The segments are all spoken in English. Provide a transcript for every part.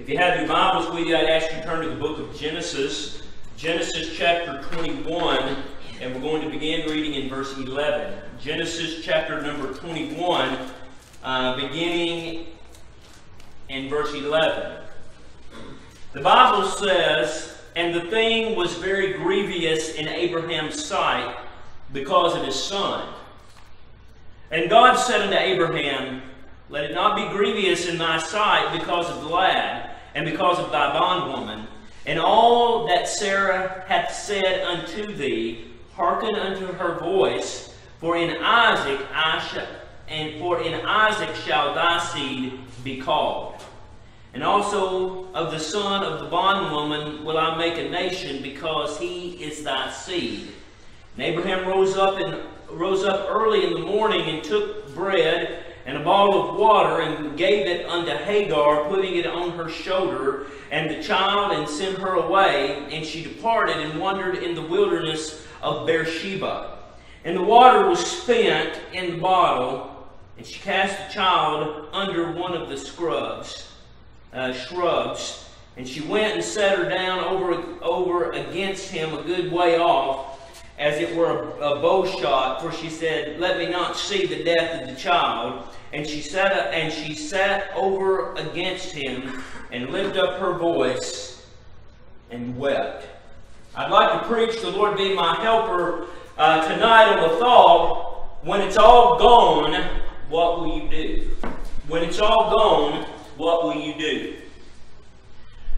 If you have your Bibles with you, I'd ask you to turn to the book of Genesis, Genesis chapter 21, and we're going to begin reading in verse 11. Genesis chapter number 21, uh, beginning in verse 11. The Bible says, And the thing was very grievous in Abraham's sight because of his son. And God said unto Abraham, Let it not be grievous in thy sight because of the lad, and because of thy bondwoman. And all that Sarah hath said unto thee, hearken unto her voice, for in Isaac I shall, and for in Isaac shall thy seed be called. And also of the son of the bondwoman will I make a nation, because he is thy seed. And Abraham rose up and rose up early in the morning and took bread and a bottle of water and gave it unto Hagar, putting it on her shoulder, and the child, and sent her away. And she departed and wandered in the wilderness of Beersheba. And the water was spent in the bottle, and she cast the child under one of the scrubs uh, shrubs. And she went and set her down over, over against him a good way off, as it were a, a bow shot, for she said, Let me not see the death of the child. And she sat up, and she sat over against him and lifted up her voice and wept. I'd like to preach, the Lord be my helper, uh, tonight on the thought, when it's all gone, what will you do? When it's all gone, what will you do?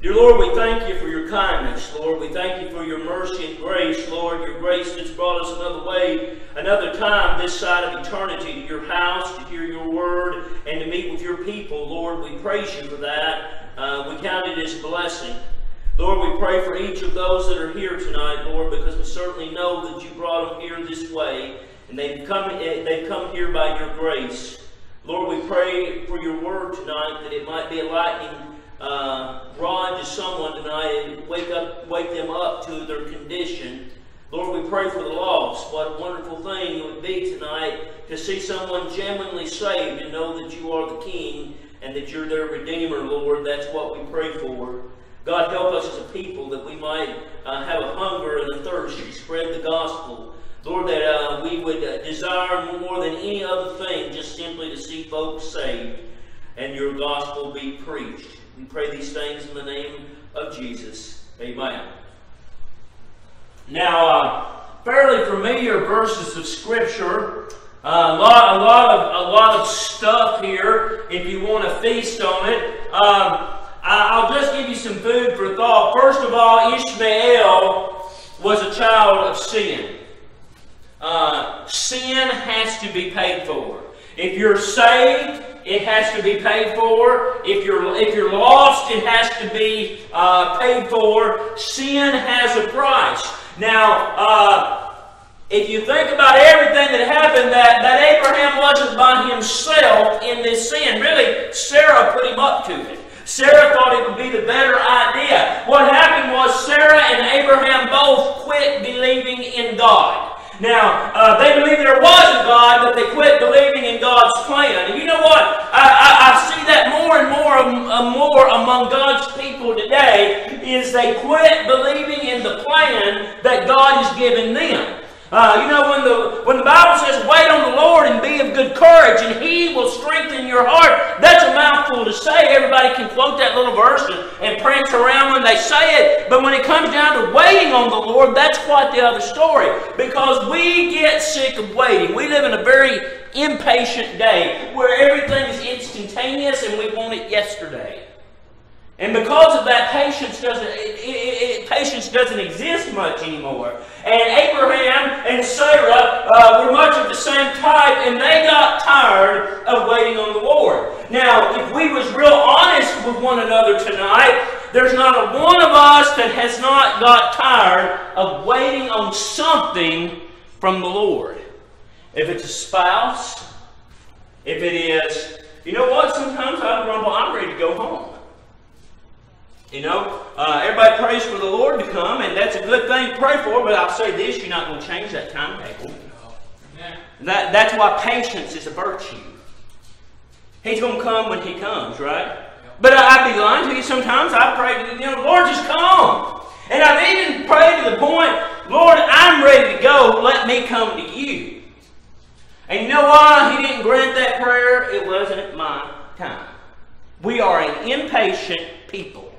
Dear Lord, we thank you for your kindness. Lord, we thank you for your mercy and grace. Lord, your grace that's brought us another way, another time this side of eternity to your house, to hear your word, and to meet with your people. Lord, we praise you for that. Uh, we count it as a blessing. Lord, we pray for each of those that are here tonight, Lord, because we certainly know that you brought them here this way, and they've come, eh, they've come here by your grace. Lord, we pray for your word tonight that it might be a lightning uh, rod to someone tonight and wake up, wake them up to their condition. Lord, we pray for the lost. What a wonderful thing it would be tonight to see someone genuinely saved and know that you are the King and that you're their Redeemer, Lord. That's what we pray for. God, help us as a people that we might uh, have a hunger and a thirst to spread the gospel. Lord, that uh, we would uh, desire more than any other thing just simply to see folks saved and your gospel be preached. We pray these things in the name of Jesus. Amen. Now, uh, fairly familiar verses of Scripture. Uh, a lot, a lot of, a lot of stuff here. If you want to feast on it, um, I'll just give you some food for thought. First of all, Ishmael was a child of sin. Uh, sin has to be paid for. If you're saved, it has to be paid for. If you're if you're lost, it has to be uh, paid for. Sin has a price. Now, uh, if you think about everything that happened, that, that Abraham wasn't by himself in this sin. Really, Sarah put him up to it. Sarah thought it would be the better idea. What happened was Sarah and Abraham both quit believing in God. Now, uh, they believed there was a God, but they quit believing in God's plan. And you know what? I, I, I see that more and more and uh, more among God's people today is they quit believing in the plan that God has given them. Uh, you know, when the, when the Bible says, wait on the Lord and be of good courage, and He will strengthen your heart, that's a mouthful to say. Everybody can quote that little verse and, and prance around when they say it. But when it comes down to waiting on the Lord, that's quite the other story. Because we get sick of waiting. We live in a very impatient day where everything is instantaneous and we want it yesterday. And because of that, patience doesn't, it, it, it, patience doesn't exist much anymore. And Abraham and Sarah uh, were much of the same type, and they got tired of waiting on the Lord. Now, if we was real honest with one another tonight, there's not a one of us that has not got tired of waiting on something from the Lord. If it's a spouse, if it is, you know what, sometimes I grumble, I'm ready to go home. You know, uh, everybody prays for the Lord to come, and that's a good thing to pray for, but I'll say this you're not going to change that timetable. That, that's why patience is a virtue. He's going to come when He comes, right? But I'd be lying to you sometimes I pray to you know, Lord, just come. And I've even prayed to the point, Lord, I'm ready to go. Let me come to you. And you know why He didn't grant that prayer? It wasn't my time. We are an impatient people.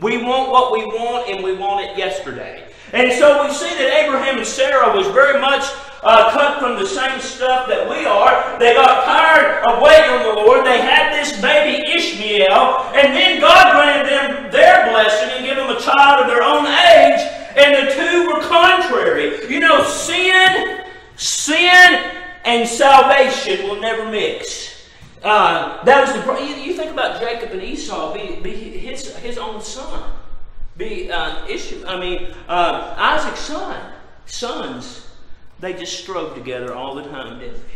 We want what we want, and we want it yesterday. And so we see that Abraham and Sarah was very much uh, cut from the same stuff that we are. They got tired of waiting on the Lord. They had this baby Ishmael, and then God granted them their blessing and gave them a child of their own age, and the two were contrary. You know, sin, sin, and salvation will never mix. Uh, that was the you, you think about Jacob and Esau be, be his his own son, be uh, issue. I mean uh, Isaac's son, sons they just strove together all the time, didn't they?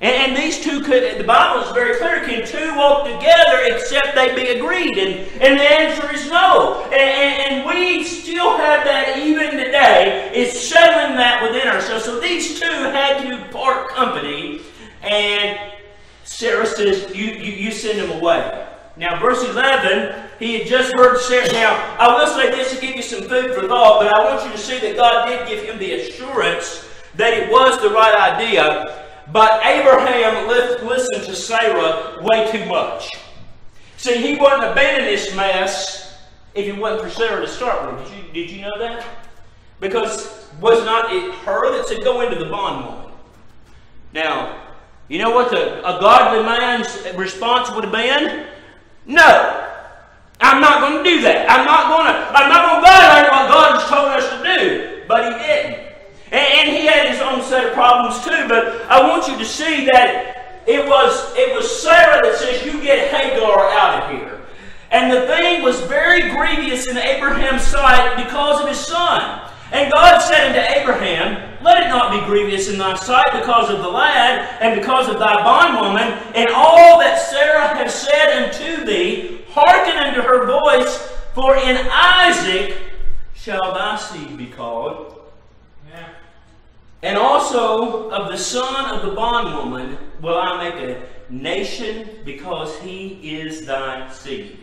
And, and, these two could, the Bible is very clear, can two walk together except they be agreed? And, and the answer is no. And, and, and we still have that even today, is settling that within ourselves. So these two had to part company, and Sarah says, you, you, you send them away. Now, verse 11, he had just heard Sarah. Now, I will say this to give you some food for thought, but I want you to see that God did give him the assurance that it was the right idea. But Abraham listened to Sarah way too much. See, he wouldn't have been in this mess if it wasn't for Sarah to start with. Did you, did you know that? Because was not it her that said, go into the bondwoman? Now, you know what the, a godly man's response would have been? No. I'm not going to do that. I'm not going to, I'm not going to violate what God has told us to do. But he didn't. And, and he had his own set of problems too. But I want you to see that it was, it was Sarah that says, you get Hagar out of here. And the thing was very grievous in Abraham's sight because of his son. And God said unto Abraham, Let it not be grievous in thy sight because of the lad, and because of thy bondwoman, and all that Sarah has said unto thee, hearken unto her voice, for in Isaac shall thy seed be called. And also of the son of the bondwoman will I make a nation, because he is thy seed.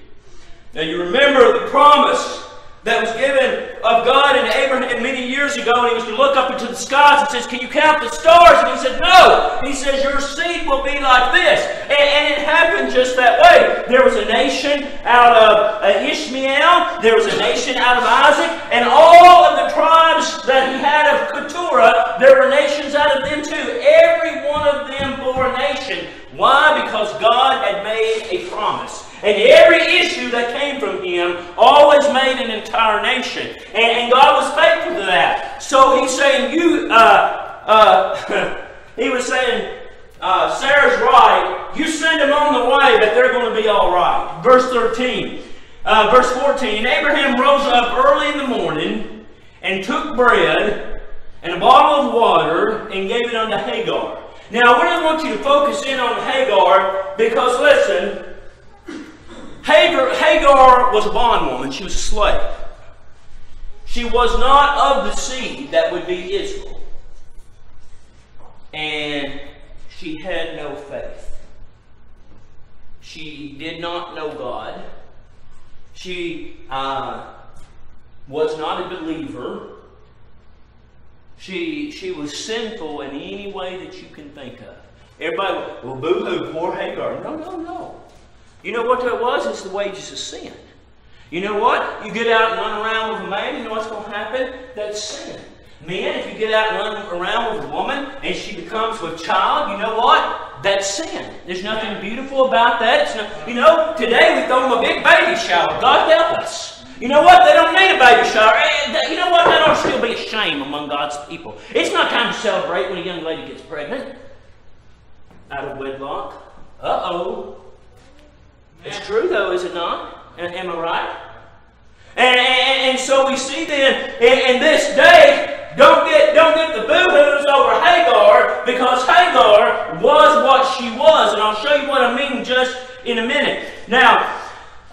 Now you remember the promise that was given of God and Abraham many years ago, and he was to look up into the skies and says, Can you count the stars? And he said, No. He says, Your seed will be like this. And, and it happened just that way. There was a nation out of uh, Ishmael, there was a nation out of Isaac, and all of the tribes that he had of Keturah, there were nations out of them too. Every one of them bore a nation. Why? Because God had made a promise. And every issue that came from him always made an entire nation. And, and God was faithful to that. So he's saying, you, uh, uh, he was saying, uh, Sarah's right. You send them on the way, but they're going to be all right. Verse 13. Uh, verse 14. Abraham rose up early in the morning and took bread and a bottle of water and gave it unto Hagar. Now, I really want you to focus in on Hagar because, listen, Hagar, Hagar was a bondwoman. She was a slave. She was not of the seed that would be Israel. And she had no faith. She did not know God. She uh, was not a believer. She, she was sinful in any way that you can think of. Everybody, well, boo hoo, poor Hagar. No, no, no. You know what that was? It's the wages of sin. You know what? You get out and run around with a man, you know what's going to happen? That's sin. Men, if you get out and run around with a woman and she becomes a child, you know what? That's sin. There's nothing beautiful about that. It's you know, today we throw them a big baby shower. God help us. You know what? They don't need a baby shower. Eh, you know what? That ought to still be a shame among God's people. It's not time to celebrate when a young lady gets pregnant out of wedlock. Uh oh. It's true, though, is it not? Am I right? And, and, and so we see then in, in, this day, don't get don't get the boo-hoos over Hagar because Hagar was what she was, and I'll show you what I mean just in a minute. Now,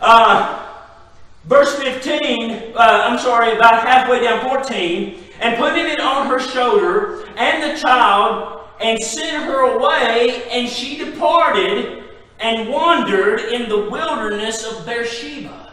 uh, verse 15, uh, I'm sorry, about halfway down 14, and putting it on her shoulder and the child, and sent her away, and she departed and wandered in the wilderness of Beersheba.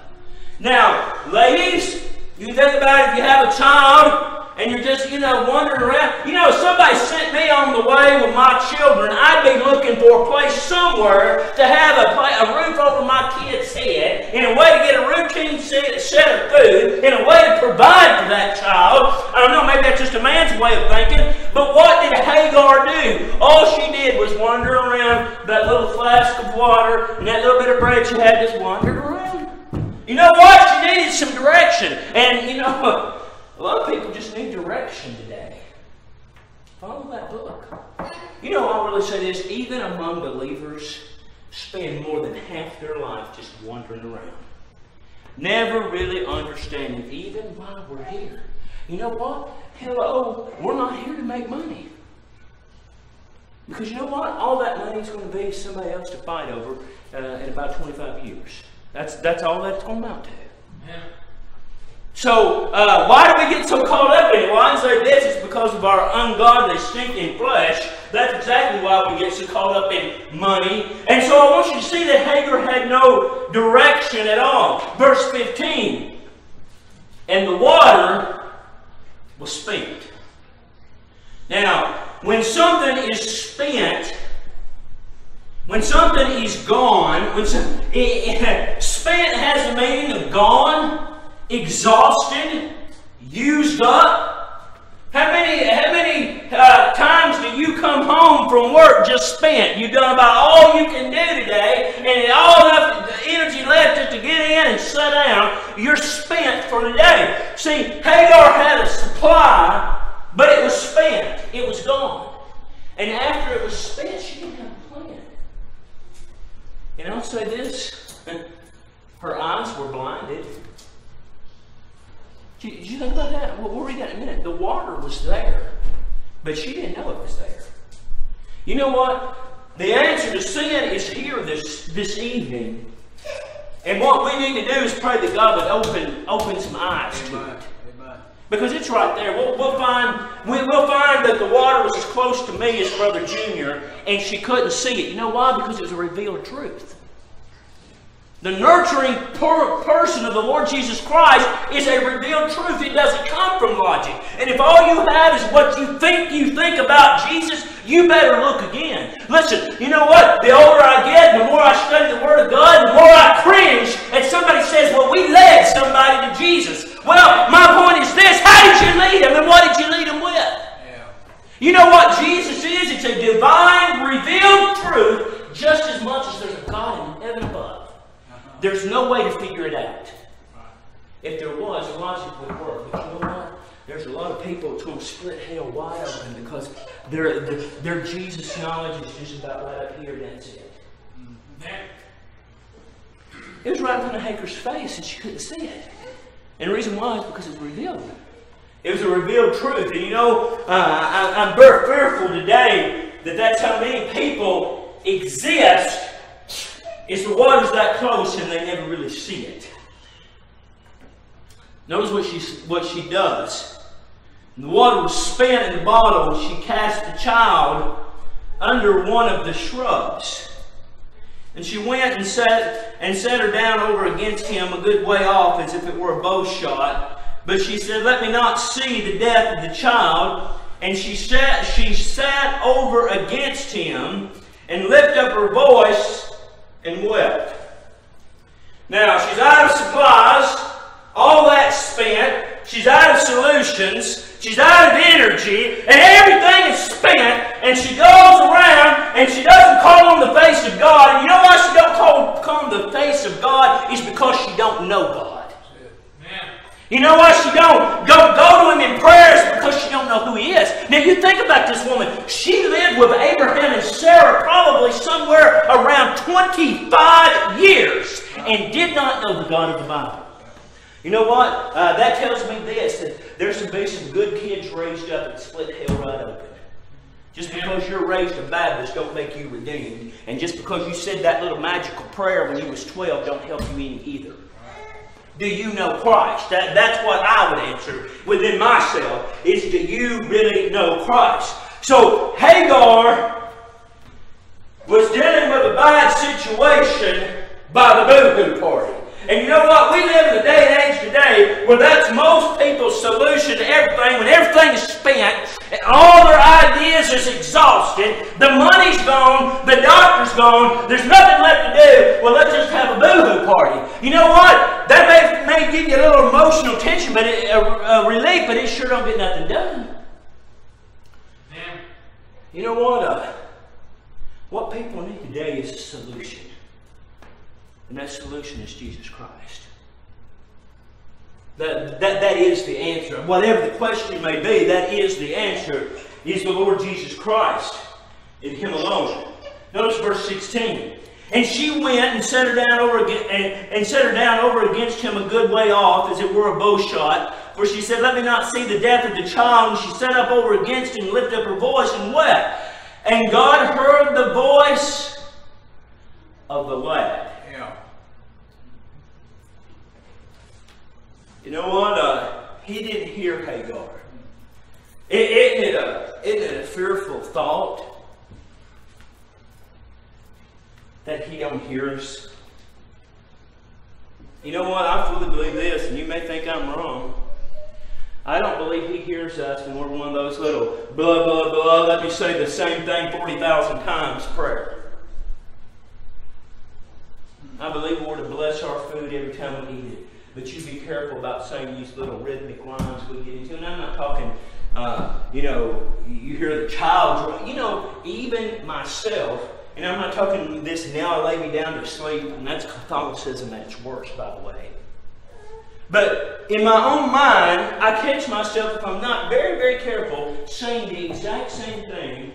Now, ladies, you think about it, if you have a child and you're just, you know, wandering around. You know, if somebody sent me on the way with my children, I'd be looking for a place somewhere to have a, a roof over my kid's head, in a way to get a routine set, set of food, in a way to provide for that child. I don't know, maybe that's just a man's way of thinking. But what did Hagar do? All she did was wander around that little flask of water and that little bit of bread she had just wandered around. You know what? She needed some direction. And, you know, a lot of people just need direction today. Follow that book. You know, I'll really say this even among believers, spend more than half their life just wandering around. Never really understanding even why we're here. You know what? Hello, we're not here to make money. Because you know what? All that money is going to be somebody else to fight over uh, in about 25 years. That's, that's all that's going to amount to. Yeah. So, uh, why do we get so caught up in it? Well, I say this it's because of our ungodly, stinking flesh. That's exactly why we get so caught up in money. And so I want you to see that Hagar had no direction at all. Verse 15. And the water was spent. Now, when something is spent, when something is gone, when some, it, it, spent has the meaning of gone exhausted, used up? How many, how many uh, times do you come home from work just spent? You've done about all you can do today, and all enough energy left just to get in and sit down. You're spent for the day. See, Hagar had a supply, but it was spent. It was gone. And after it was spent, she didn't have a plan. And I'll say this her eyes were blinded. Did you think about that? We'll, we'll read that in a minute. The water was there, but she didn't know it was there. You know what? The answer to sin is here this, this evening. And what we need to do is pray that God would open, open some eyes Amen. to it. Because it's right there. We'll, we'll, find, we, will find that the water was as close to me as Brother Junior, and she couldn't see it. You know why? Because it was a revealed truth. The nurturing per person of the Lord Jesus Christ is a revealed truth. It doesn't come from logic. And if all you have is what you think you think about Jesus, you better look again. Listen, you know what? The older I get, the more I study the Word of God, the more I cringe. And somebody says, well, we led somebody to Jesus. Well, my point is this. How did you lead him? And what did you lead him with? Yeah. You know what Jesus is? It's a divine, revealed truth just as much as there's a God in heaven above. There's no way to figure it out. If there was, logic would work. But you know what? There's a lot of people that's going to split hell wide open because their, their, their Jesus knowledge is just about right up here, that's it. It was right in of Hagar's face and she couldn't see it. And the reason why is because it was revealed. It was a revealed truth. And you know, uh, I, I'm very fearful today that that's how many people exist is the water's that close and they never really see it. Notice what she, what she does. The water was spent in the bottle. She cast the child under one of the shrubs. And she went and sat, and set her down over against him a good way off, as if it were a bow shot. But she said, Let me not see the death of the child. And she sat, she sat over against him and lifted up her voice and wept. Now, she's out of supplies, all that's spent, she's out of solutions, she's out of energy, and everything is spent, and she goes around and she doesn't call on the face of God. And you know why she don't call, call on the face of God? Is because she don't know God. You know why she don't go, go to him in prayers? Because she don't know who he is. Now you think about this woman. She lived with Abraham and Sarah probably somewhere around 25 years and did not know the God of the Bible. You know what? Uh, that tells me this, that there's some be some good kids raised up and split hell right open. Just because you're raised a Baptist don't make you redeemed. And just because you said that little magical prayer when you was 12 don't help you any either. Do you know Christ? That, that's what I would answer within myself is do you really know Christ? So Hagar was dealing with a bad situation by the boo-hoo party. And you know what? We live in a day and age today where that's most people's solution to everything. When everything is spent, and all their ideas is exhausted, the money's gone, the doctor's gone, there's nothing left to do. Well, let's just have a boo-hoo party. You know what? That may, may give you a little emotional tension, but it, a, a relief, but it sure don't get nothing done. You know what? Uh, what people need today is a solution. And that solution is Jesus Christ. That, that, that is the answer. Whatever the question may be, that is the answer. Is the Lord Jesus Christ in Him alone. Notice verse 16. And she went and set her down over and, and set her down over against him a good way off, as it were a bow shot. For she said, Let me not see the death of the child. And she set up over against him, lifted up her voice, and wept. And God heard the voice of the lad. Yeah. You know what? Uh, he didn't hear Hagar. Is isn't, it a, isn't it a fearful thought that he don't hear us? You know what? I fully believe this, and you may think I'm wrong. I don't believe he hears us when we're one of those little blah, blah, blah, let me say the same thing 40,000 times prayer. I believe we're to bless our food every time we eat it. But you be careful about saying these little rhythmic lines we get into. And I'm not talking, uh, you know, you hear the child, you know, even myself, and I'm not talking this now, I lay me down to sleep, and that's Catholicism at its worst, by the way. But in my own mind, I catch myself, if I'm not very, very careful, saying the exact same thing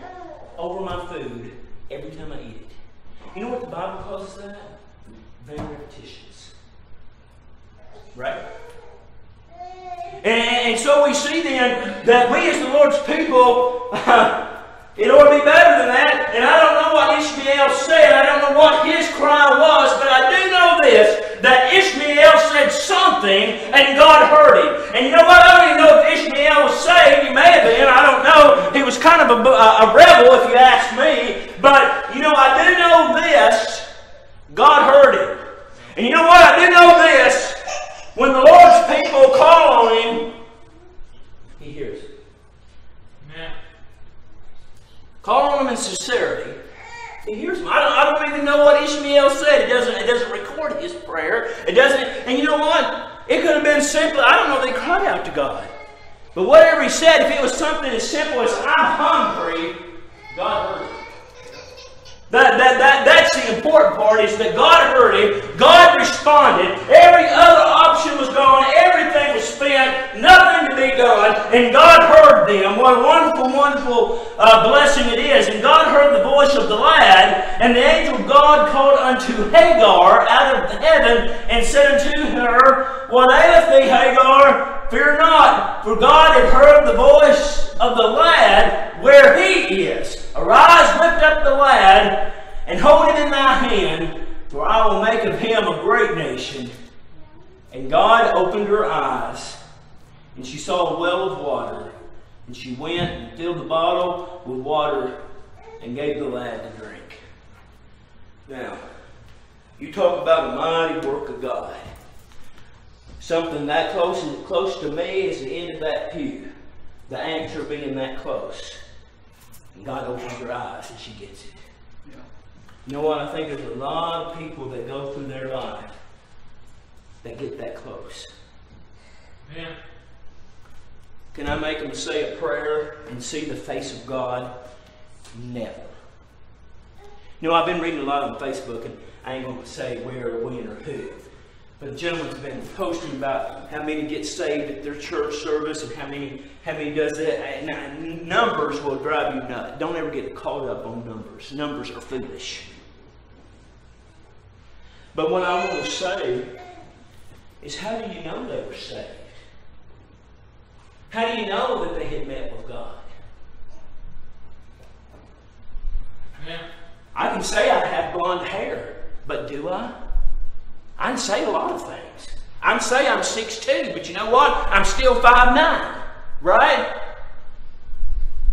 over my food every time I eat it. You know what the Bible calls that? Very repetitious. Right? And, so we see then that we as the Lord's people, it ought to be better than that. And I don't know what Ishmael said. I don't know what his cry was, but I do know this, that Ishmael said something and God heard him. And you know what? I don't even know if Ishmael was saved. He may have been. I don't know. He was kind of a, a rebel, if you ask me. But, you know, I do know this. God heard him. And you know what? I do know this. When the Lord's people call on Him, He hears. Amen. Call on Him in sincerity. He hears them. I don't, I don't even know what Ishmael said. It doesn't, it doesn't record his prayer. It doesn't. And you know what? It could have been simple. I don't know, they cried out to God. But whatever he said, if it was something as simple as, I'm hungry, God heard. That, that, that, that's the important part is that God heard him, God responded, every other option was gone, everything was spent, nothing to be done, and God heard them. What a wonderful, wonderful uh, blessing it is. And God heard the voice of the lad, and the angel of God called unto Hagar out of heaven and said unto her, What aileth thee, Hagar? Fear not, for God had heard the voice of the lad where he is. Arise, lift up the lad, and hold him in thy hand, for I will make of him a great nation. And God opened her eyes, and she saw a well of water. And she went and filled the bottle with water and gave the lad to drink. Now, you talk about a mighty work of God. Something that close, close to me is the end of that pew. The answer being that close. And God opens her eyes and she gets it. Yeah. You know what? I think there's a lot of people that go through their life that get that close. Yeah. Can I make them say a prayer and see the face of God? Never. You know, I've been reading a lot on Facebook, and I ain't going to say where or when or who. The gentleman's been posting about how many get saved at their church service and how many how many does that. Now, numbers will drive you nuts. Don't ever get caught up on numbers. Numbers are foolish. But what I want to say is how do you know they were saved? How do you know that they had met with God? Yeah. I can say I have blonde hair, but do I? I can say a lot of things. I can say I'm 6'2", but you know what? I'm still 5'9", right?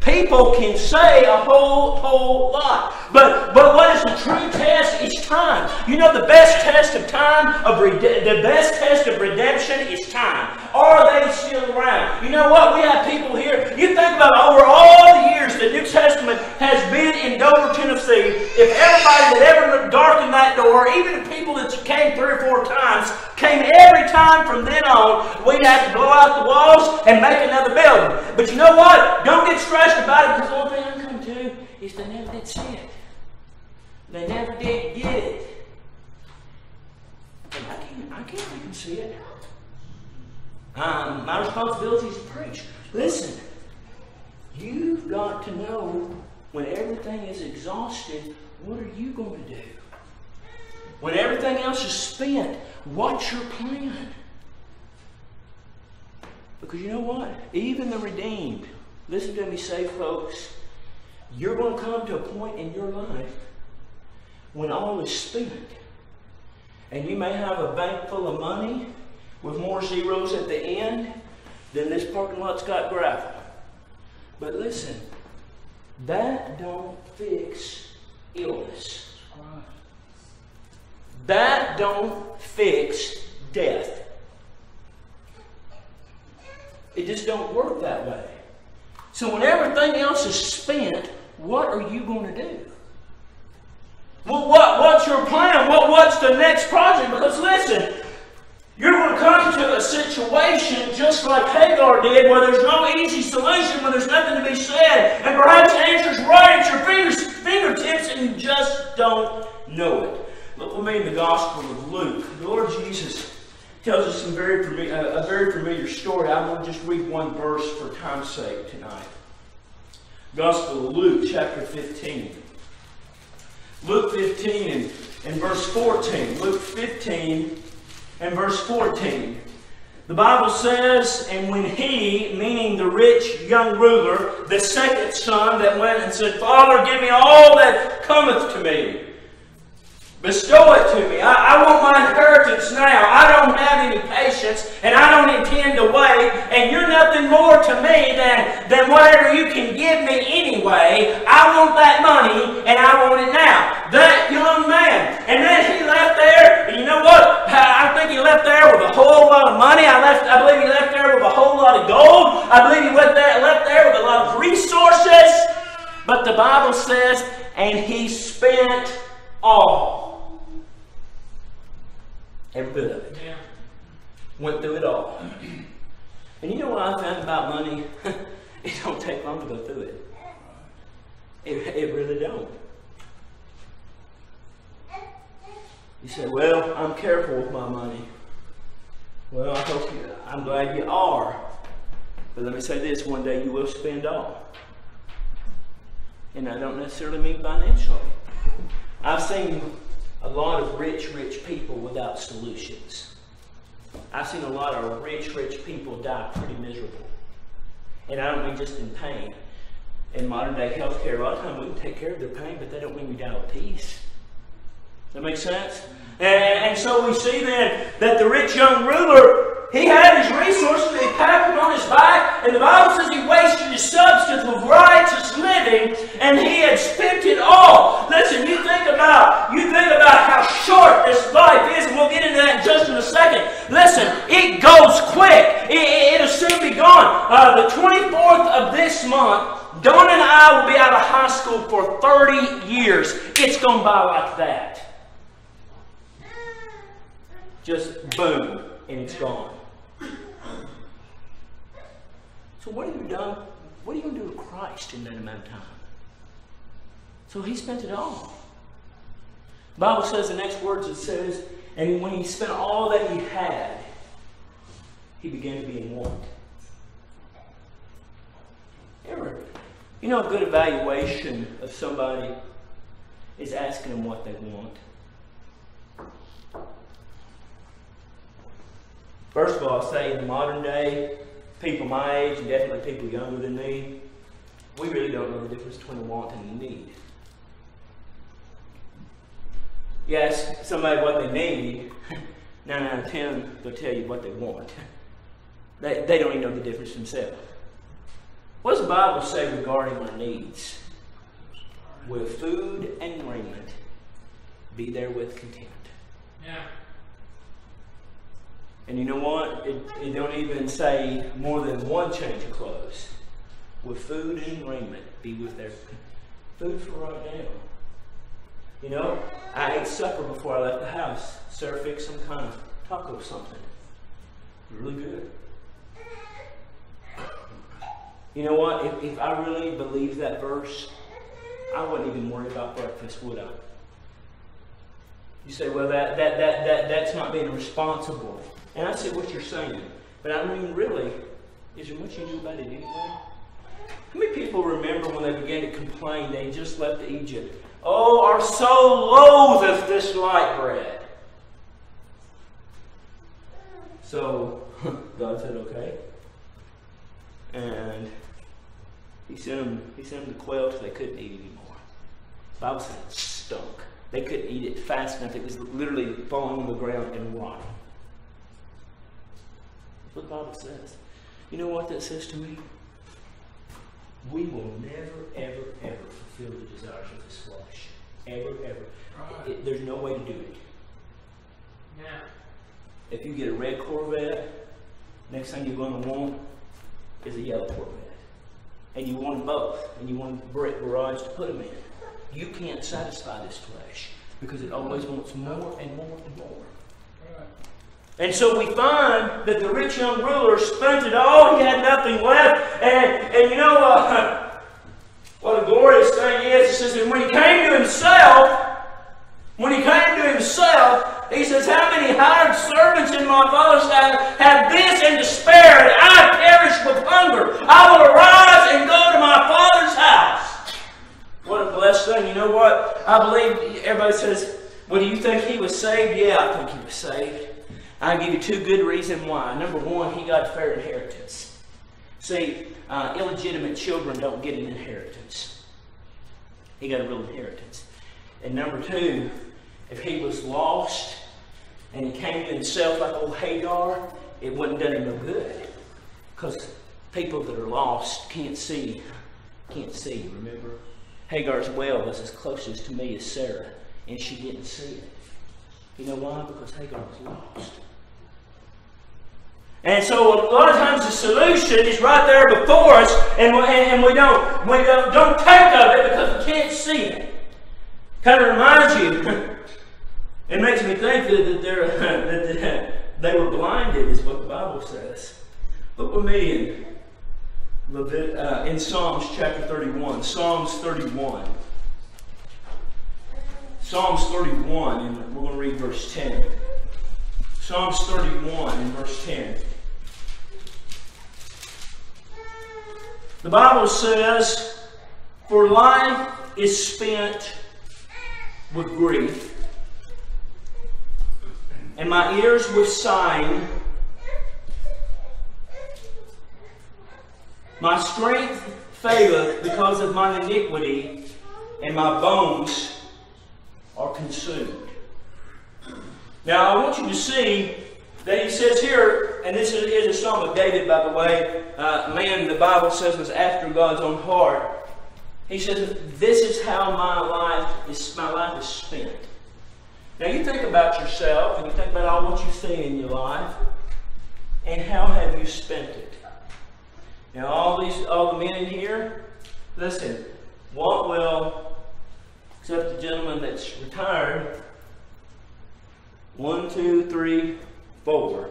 People can say a whole, whole lot. But, but what is the true test? It's time. You know, the best test of time, of the best test of redemption is time. Are they still around? You know what? We have people here. You think about over all the years the New Testament has been in Dover, Tennessee. If everybody that ever darkened that door, even the people that came three or four times, came every time from then on, we'd have to blow out the walls and make another building. But you know what? Don't get stressed about it because the only thing I'm coming to is they never did see it. They never did get it. And I can't, I can't even see it. Um, my responsibility is to preach. Listen, you've got to know when everything is exhausted, what are you going to do? When everything else is spent, what's your plan? Because you know what? Even the redeemed, listen to me say, folks, you're going to come to a point in your life when all is spent. And you may have a bank full of money with more zeros at the end than this parking lot's got gravel. But listen, that don't fix illness. That don't fix death. It just don't work that way. So when everything else is spent, what are you going to do? Well, what, what's your plan? What, what's the next project? Because listen, you're going to come to a situation just like Hagar did, where there's no easy solution, where there's nothing to be said, and perhaps the answer's right at your fingers, fingertips, and you just don't know it. Look with me in the Gospel of Luke. The Lord Jesus tells us some very uh, a very familiar story. I'm going to just read one verse for time's sake tonight. Gospel of Luke, chapter 15. Luke 15 and, and verse 14. Luke 15 and verse 14. The Bible says, And when he, meaning the rich young ruler, the second son that went and said, Father, give me all that cometh to me. Bestow it to me. I, I, want my inheritance now. I don't have any patience, and I don't intend to wait. And you're nothing more to me than, than whatever you can give me anyway. I want that money, and I want it now. That young man. And then he left there, and you know what? I think he left there with a whole lot of money. I left. I believe he left there with a whole lot of gold. I believe he went there, left there with a lot of resources. But the Bible says, and he spent all. Every bit of it. Yeah. Went through it all. And you know what I found about money? it don't take long to go through it. It, it really don't. You say, well, I'm careful with my money. Well, I hope you, I'm glad you are. But let me say this, one day you will spend all. And I don't necessarily mean financially. I've seen a lot of rich, rich people without solutions. I've seen a lot of rich, rich people die pretty miserable. And I don't mean just in pain. In modern day healthcare, a lot of times we can take care of their pain, but that don't mean we die with peace. That makes sense? And, and so we see then that the rich young ruler, he had his resources, he packed them on his back, and the Bible says he wasted his substance with righteous living, and he had spent it all. Listen, you think about you think about how short this life is, and we'll get into that in just in a second. Listen, it goes quick. It, will soon be gone. Uh, the 24th of this month, Don and I will be out of high school for 30 years. It's gone by like that. Just boom, and it's gone. So what have you done? What are you going to do with Christ in that amount of time? So he spent it all. The Bible says the next words it says, and when he spent all that he had, he began to be in want. Ever, you know, a good evaluation of somebody is asking them what they want. First of all, I'll say in the modern day, people my age and definitely people younger than me, we really don't know the difference between a want and a need. Ask somebody what they need, nine out of ten they'll tell you what they want. They, they don't even know the difference themselves. What does the Bible say regarding our needs? With food and raiment, be there with content. Yeah. And you know what? It, it don't even say more than one change of clothes. With food and raiment, be with their food for right now. You know, I ate supper before I left the house. Sarah fixed some kind of taco something. Really good. You know what? If, if I really believed that verse, I wouldn't even worry about breakfast, would I? You say, well, that, that, that, that, that's not being responsible. And I said what you're saying. But I mean, really, is there much you do about it anyway? How many people remember when they began to complain they just left Egypt? Oh, our soul loatheth this light bread. So God said, okay. And he sent them, he sent them the quail till they couldn't eat anymore. The Bible said it stunk. They couldn't eat it fast enough. It was literally falling on the ground and rotting. That's what the Bible says. You know what that says to me? We will never, ever, ever fulfill the desires of this flesh. Ever, ever. Right. It, there's no way to do it. Now, If you get a red Corvette, next thing you're going to want is a yellow Corvette. And you want both, and you want a brick garage to put them in. You can't satisfy this flesh because it always wants more and more and more. And so we find that the rich young ruler spent it all. He had nothing left. And, and you know uh, what a glorious thing is? It says, and when he came to himself, when he came to himself, he says, How many hired servants in my father's house have this and despair, and I perish with hunger? I will arise and go to my father's house. What a blessed thing. You know what? I believe everybody says, Well, do you think he was saved? Yeah, I think he was saved. I'll give you two good reasons why. Number one, he got a fair inheritance. See, uh, illegitimate children don't get an inheritance. He got a real inheritance. And number two, if he was lost and he came to himself like old Hagar, it wouldn't done him no good. Because people that are lost can't see, can't see, remember? Hagar's well was as closest to me as Sarah, and she didn't see it. You know why? Because Hagar was lost. And so a lot of times the solution is right there before us, and we, and we don't we don't, don't take of it because we can't see it. Kind of reminds you. it makes me think that, they're, that they were blinded, is what the Bible says. Look with me in, uh, in Psalms chapter 31. Psalms 31. Psalms 31, and we're going to read verse 10. Psalms 31 and verse 10. The Bible says, For life is spent with grief, and my ears with sighing. My strength faileth because of my iniquity, and my bones are consumed. Now, I want you to see that he says here, and this is a Psalm of David, by the way, uh, man the Bible says was after God's own heart. He says, "This is how my life is. My life is spent." Now you think about yourself, and you think about all what you see in your life, and how have you spent it? Now all these, all the men in here, listen. What will, except the gentleman that's retired, one, two, three, four.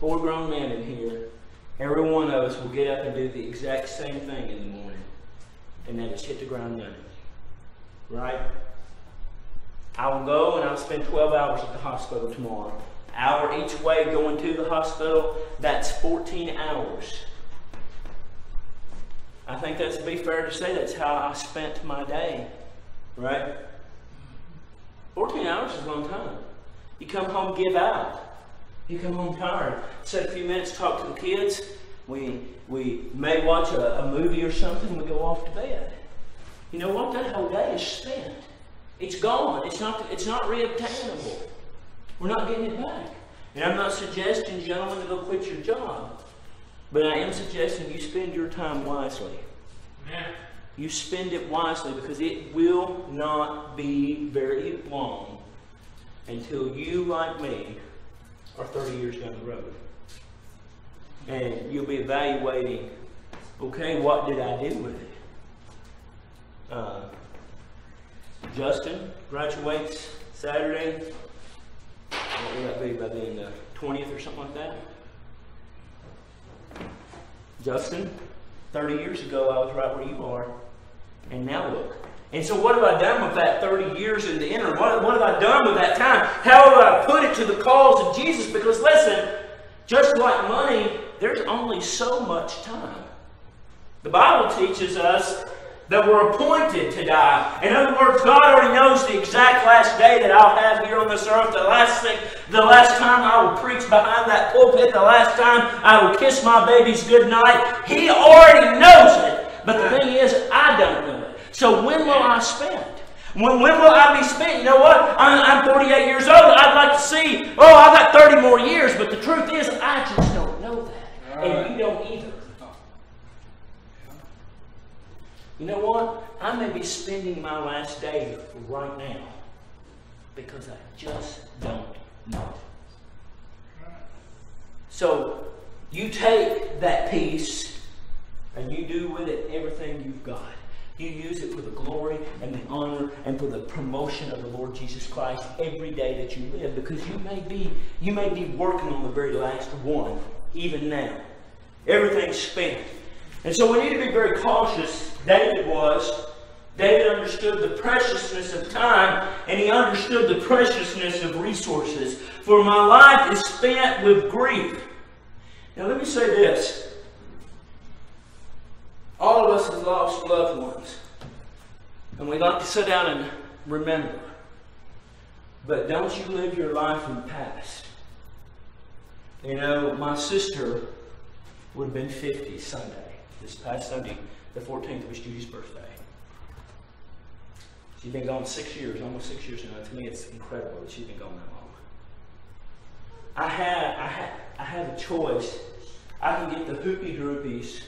Four grown men in here. Every one of us will get up and do the exact same thing in the morning. And that is hit the ground running. Right? I will go and I'll spend 12 hours at the hospital tomorrow. Hour each way going to the hospital, that's 14 hours. I think that's be fair to say that's how I spent my day. Right? 14 hours is a long time. You come home, give out. You come home tired. Sit a few minutes, talk to the kids. We, we may watch a, a movie or something. We go off to bed. You know what? That whole day is spent. It's gone. It's not, it's not reobtainable. We're not getting it back. And I'm not suggesting, gentlemen, to go quit your job. But I am suggesting you spend your time wisely. Amen. You spend it wisely because it will not be very long until you, like me, are 30 years down the road. And you'll be evaluating okay, what did I do with it? Uh, Justin graduates Saturday. What will that be by the 20th or something like that? Justin, 30 years ago, I was right where you are. And now look. And so, what have I done with that 30 years in the interim? What, what have I done with that time? How have I put it to the cause of Jesus? Because, listen, just like money, there's only so much time. The Bible teaches us that we're appointed to die. In other words, God already knows the exact last day that I'll have here on this earth, the last thing, the last time I will preach behind that pulpit, the last time I will kiss my babies goodnight. He already knows it. But the thing is, I don't know it. So when will I spend? When, when will I be spent? You know what? I'm, I'm 48 years old. I'd like to see, oh, I've got 30 more years. But the truth is, I just don't know that. And you don't either. You know what? I may be spending my last day right now because I just don't know. So you take that piece and you do with it everything you've got. You use it for the glory and the honor and for the promotion of the Lord Jesus Christ every day that you live because you may be you may be working on the very last one even now. Everything's spent. And so we need to be very cautious. David was. David understood the preciousness of time and he understood the preciousness of resources. For my life is spent with grief. Now, let me say this. All of us have lost loved ones. And we like to sit down and remember. But don't you live your life in the past. You know, my sister would have been 50 Sunday. This past Sunday, the 14th, was Judy's birthday. She's been gone six years, almost six years now. To me, it's incredible that she's been gone that long. I had, I had, I had a choice. I can get the hoopy droopies,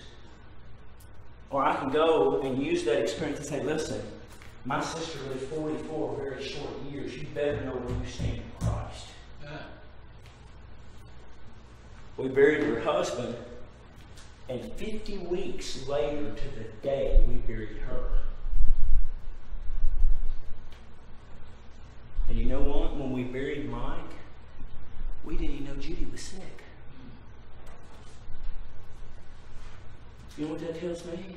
or I can go and use that experience and say, listen, my sister lived 44 very short years. You better know where you stand in Christ. Yeah. We buried her husband and 50 weeks later to the day we buried her. And you know what? When we buried Mike, we didn't even know Judy was sick. You know what that tells me?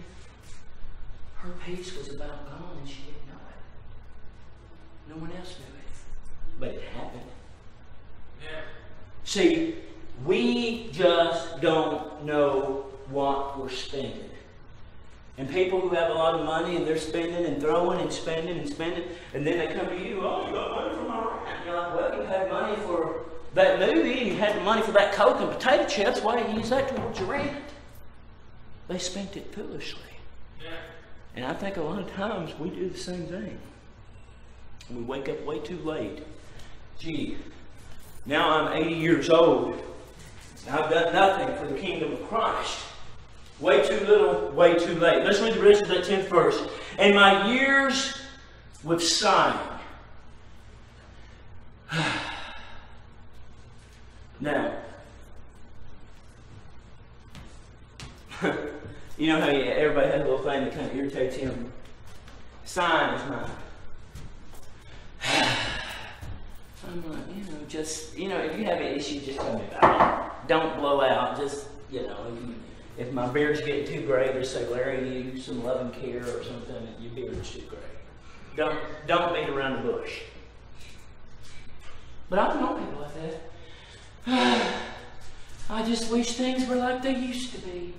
Her piece was about gone and she didn't know it. No one else knew it. But it happened. Yeah. See, we just don't know what we're spending. And people who have a lot of money and they're spending and throwing and spending and spending, and then they come to you, oh, you got money for my rent. And you're like, well, you had money for that movie and you had the money for that Coke and potato chips. Why don't you use that towards your rent? They spent it foolishly. And I think a lot of times we do the same thing. We wake up way too late. Gee, now I'm 80 years old. I've done nothing for the kingdom of Christ. Way too little, way too late. Let's read the rest of that 10th verse. And my years with sighing. now, you know how everybody has a little thing that kind of irritates him? Sign is mine. I'm like, you know, just, you know, if you have an issue, just tell me about it. Don't blow out. Just, you know, if my beard's getting too gray, just say, Larry, need some love and care or something, your beard's too gray. Don't, don't beat around the bush. But I don't know people like that. I just wish things were like they used to be.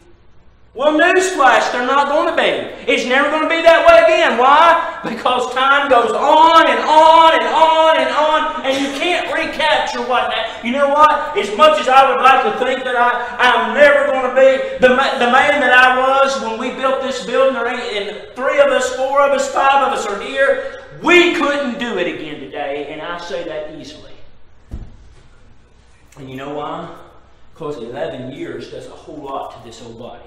Well, newsflash, they're not going to be. It's never going to be that way again. Why? Because time goes on and on and on and on, and you can't recapture what that. You know what? As much as I would like to think that I, I'm never going to be the, the man that I was when we built this building, and three of us, four of us, five of us are here, we couldn't do it again today, and I say that easily. And you know why? Because 11 years does a whole lot to this old body.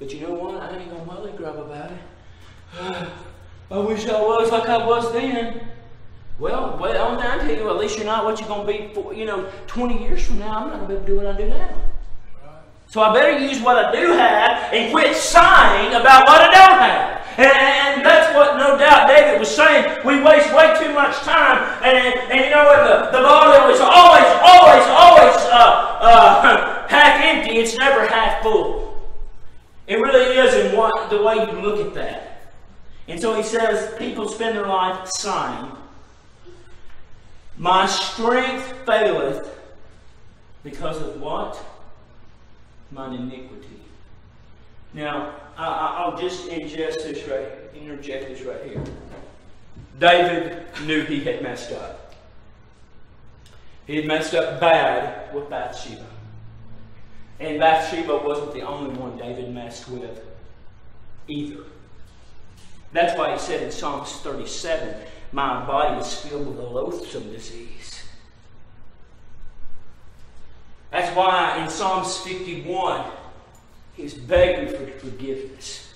But you know what? I ain't gonna molly grub about it. I wish I was like I was then. Well, well, on down to you, at least you're not what you're gonna be for, you know, 20 years from now. I'm not gonna be able to do what I do now. So I better use what I do have and quit sighing about what I don't have. And, that's what no doubt David was saying. We waste way too much time. And, and you know what? The, the bottle is always, always, always uh, uh, half empty. It's never half full. It really is in look at that. And so he says, people spend their life sighing. My strength faileth because of what? Mine iniquity. Now, I, will just ingest this right, interject this right here. David knew he had messed up. He had messed up bad with Bathsheba. And Bathsheba wasn't the only one David messed with either. That's why he said in Psalms 37, My body is filled with a loathsome disease. That's why in Psalms 51, he's begging for forgiveness.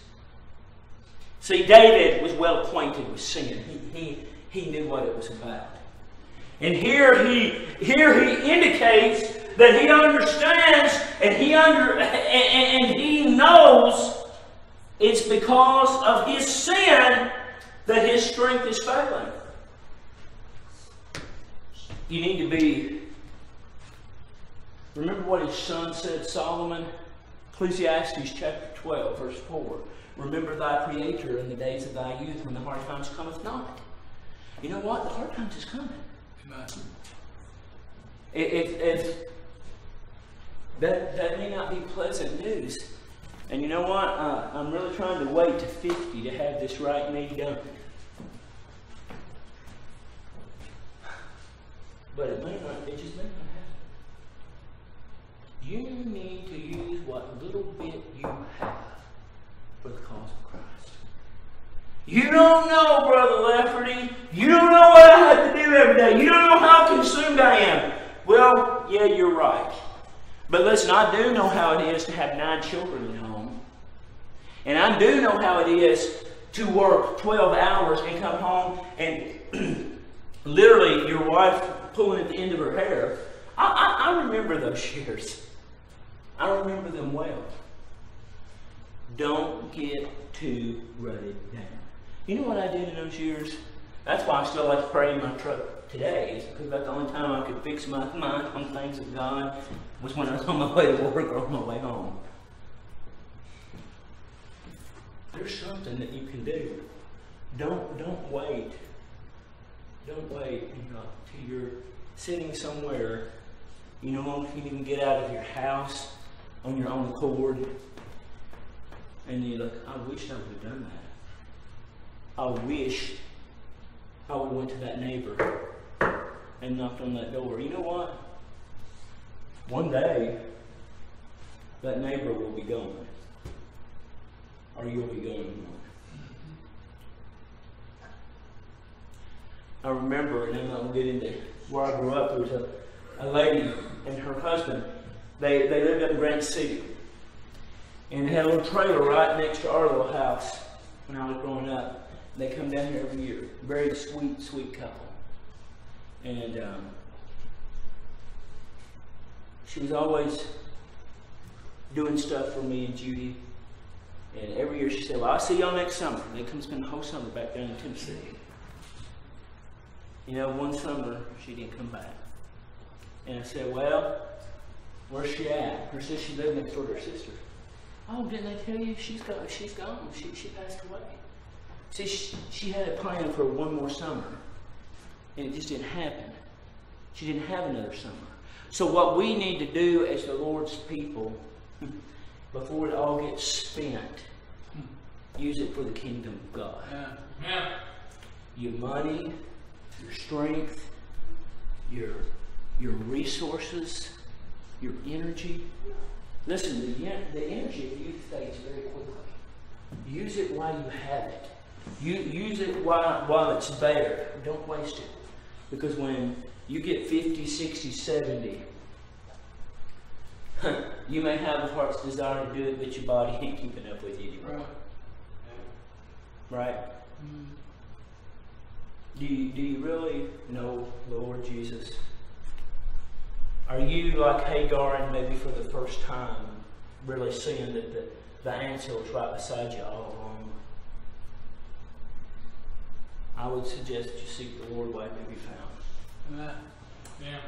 See, David was well acquainted with sin. He, he, he knew what it was about. And here he, here he indicates that he understands and he under and, and he knows it's because of his sin that his strength is failing. You need to be. Remember what his son said, Solomon? Ecclesiastes chapter 12, verse 4. Remember thy Creator in the days of thy youth when the hard times cometh not. You know what? The hard times is coming. If, if that, that may not be pleasant news. And you know what? Uh, I'm really trying to wait to 50 to have this right knee done. But it may not, it just may not happen. You need to use what little bit you have for the cause of Christ. You don't know, Brother Lafferty. You don't know what I have to do every day. You don't know how consumed I am. Well, yeah, you're right. But listen, I do know how it is to have nine children at home. And I do know how it is to work 12 hours and come home and literally your wife pulling at the end of her hair. I, I, I remember those years. I remember them well. Don't get too rutted down. You know what I did in those years? That's why I still like to pray in my truck today, is because that's the only time I could fix my mind on things of God was when I was on my way to work or on my way home. There's something that you can do. Don't don't wait. Don't wait you know, till you're sitting somewhere. You know, you can even get out of your house on your own accord, and you're like, I wish I would have done that. I wish I would have went to that neighbor and knocked on that door. You know what? One day, that neighbor will be gone. Or you'll be going gone. I remember, and I'm going to get into where I grew up, there was a, a lady and her husband. They, they lived in Grant City. And they had a little trailer right next to our little house when I was growing up. They come down here every year. Very sweet, sweet couple. And um, she was always doing stuff for me and Judy. And every year she said, Well, I'll see y'all next summer. And they come spend the whole summer back down in Tennessee. You know, one summer she didn't come back. And I said, Well, where's she at? Her sister, she lived next door to her sister. Oh, didn't I tell you? She's gone. She's gone. She, she passed away. See, she, she had a plan for one more summer. And it just didn't happen. She didn't have another summer. So, what we need to do as the Lord's people, before it all gets spent, use it for the kingdom of God. Yeah. Yeah. Your money, your strength, your, your resources, your energy. Listen, the, the energy of youth fades very quickly. Use it while you have it. You, use it while, while it's there. Don't waste it. Because when You get 50, 60, 70. you may have a heart's desire to do it, but your body ain't keeping up with you anymore. Right? Mm. Do you, do you really know the Lord Jesus? Are you like Hagar and maybe for the first time really seeing that the, the answer was right beside you all along? I would suggest you seek the Lord while he may be found. Amen. Yeah.